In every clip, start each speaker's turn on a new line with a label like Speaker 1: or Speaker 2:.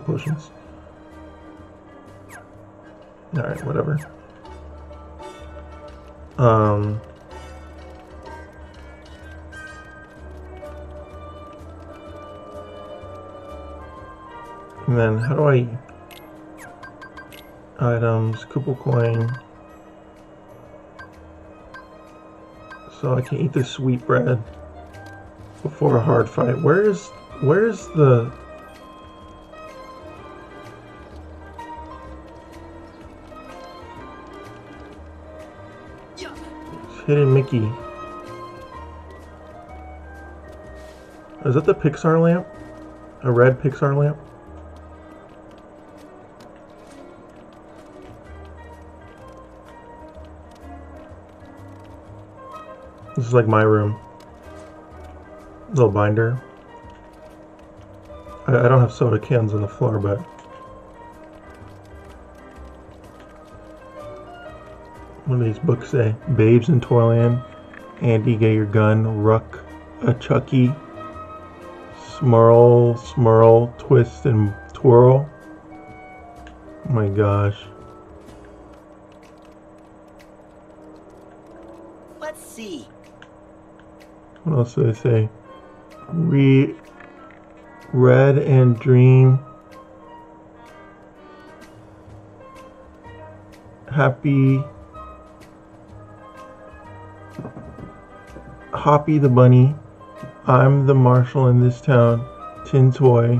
Speaker 1: Mega potions. Alright, whatever. Um... And then how do I... Items, Koopa coin. So I can eat the sweet bread before a hard fight. Where is... Where is the... Hidden Mickey. Is that the Pixar lamp? A red Pixar lamp? This is like my room. Little binder. I, I don't have soda cans on the floor, but what do these books say? Babes in Toyland, Andy Get Your Gun, Ruck, a Chucky, Smurl, Smurl, Twist and Twirl. Oh my gosh.
Speaker 2: Let's see.
Speaker 1: What else do they say? Re Red and Dream. Happy. Hoppy the Bunny. I'm the marshal in this town. Tin Toy.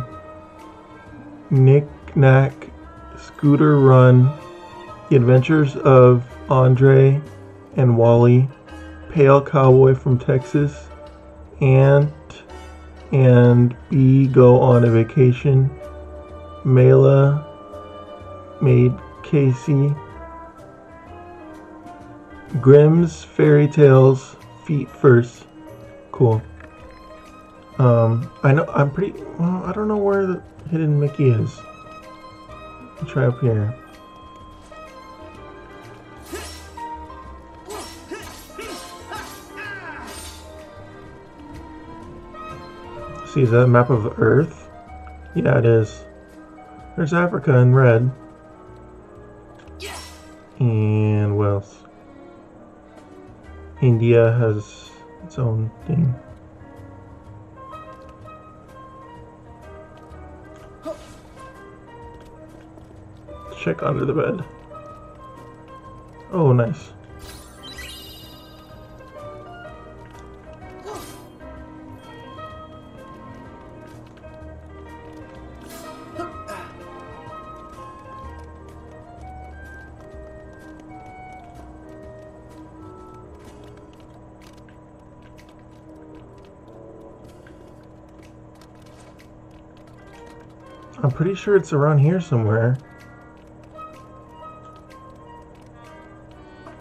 Speaker 1: Knick Knack. Scooter Run. The Adventures of Andre and Wally. Pale Cowboy from Texas. Ant and B go on a vacation. Mela made Casey. Grimm's fairy tales feet first. Cool. Um, I know I'm pretty. Well, I don't know where the hidden Mickey is. Let's try up here. See, is that a map of Earth? Yeah, it is. There's Africa in red. And what else? India has its own thing. Check under the bed. Oh, nice. I'm pretty sure it's around here somewhere.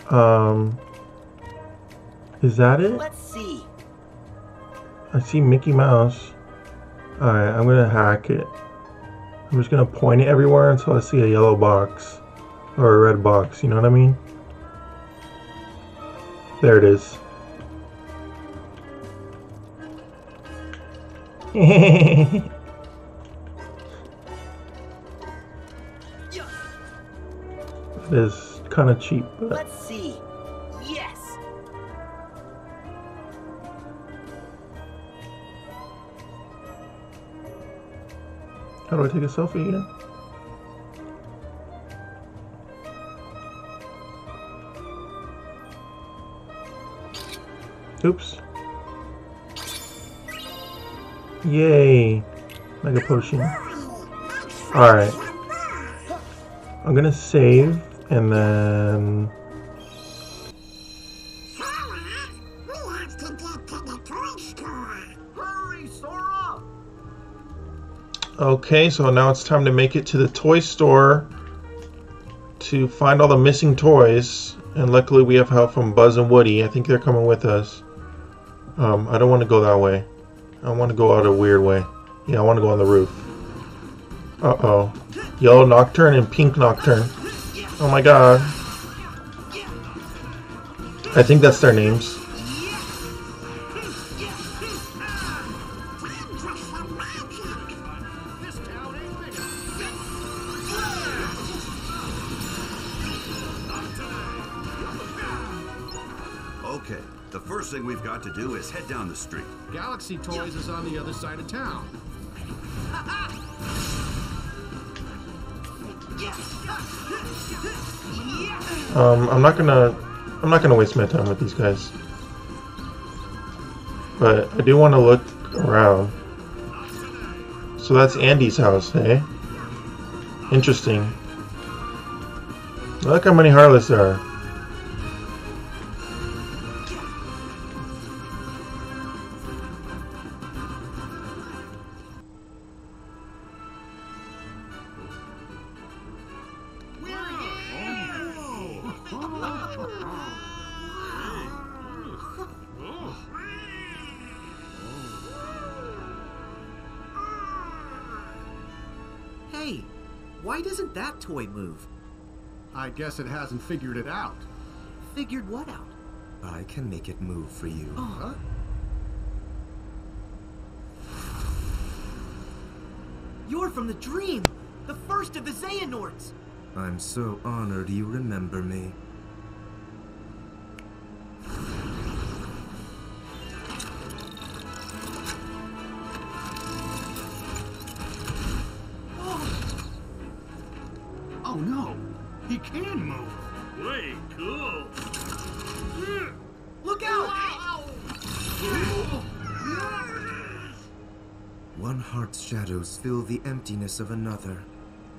Speaker 1: Um, is that it?
Speaker 2: Let's see.
Speaker 1: I see Mickey Mouse. Alright, I'm gonna hack it. I'm just gonna point it everywhere until I see a yellow box. Or a red box, you know what I mean? There it is. it is kind of cheap, but
Speaker 2: Let's see. Yes.
Speaker 1: how do I take a selfie again? Oops. Yay. Mega potion. Alright. I'm gonna save and then! Okay, so now it's time to make it to the toy store to find all the missing toys. And luckily we have help from Buzz and Woody. I think they're coming with us. Um, I don't want to go that way. I want to go out a weird way. Yeah, I want to go on the roof. Uh-oh. Yellow Nocturne and Pink Nocturne. Oh my god. I think that's their names.
Speaker 3: Okay, the first thing we've got to do is head down the street.
Speaker 4: Galaxy Toys is on the other side of town.
Speaker 1: Um, I'm not gonna, I'm not gonna waste my time with these guys. But I do want to look around. So that's Andy's house, eh? Interesting. Look how many Harleys there are.
Speaker 5: Hey, why doesn't that toy move?
Speaker 4: I guess it hasn't figured it out.
Speaker 5: Figured what out?
Speaker 6: I can make it move for you. Oh.
Speaker 4: Huh?
Speaker 5: You're from the dream! The first of the Xehanorts!
Speaker 6: I'm so honored you remember me.
Speaker 4: He can move!
Speaker 7: Way cool.
Speaker 5: Look out!
Speaker 6: One heart's shadows fill the emptiness of another.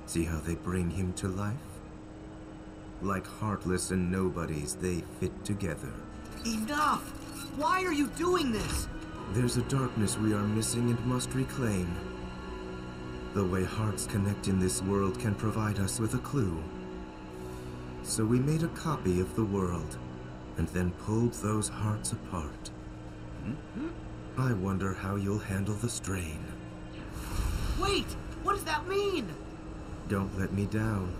Speaker 6: See how they bring him to life? Like heartless and nobodies, they fit together.
Speaker 5: Enough! Why are you doing this?
Speaker 6: There's a darkness we are missing and must reclaim. The way hearts connect in this world can provide us with a clue. So we made a copy of the world, and then pulled those hearts apart. Mm-hmm. I wonder how you'll handle the strain.
Speaker 5: Wait! What does that mean?
Speaker 6: Don't let me down.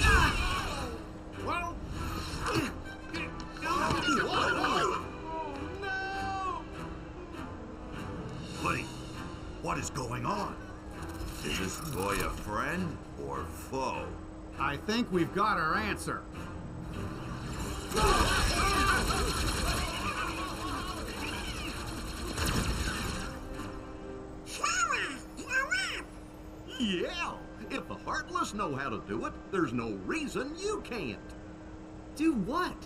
Speaker 4: Ah!
Speaker 3: Buddy, oh, what is going on? Is this toy a friend or foe?
Speaker 4: I think we've got our answer.
Speaker 8: Yeah, if the Heartless know how to do it, there's no reason you can't.
Speaker 5: Do what?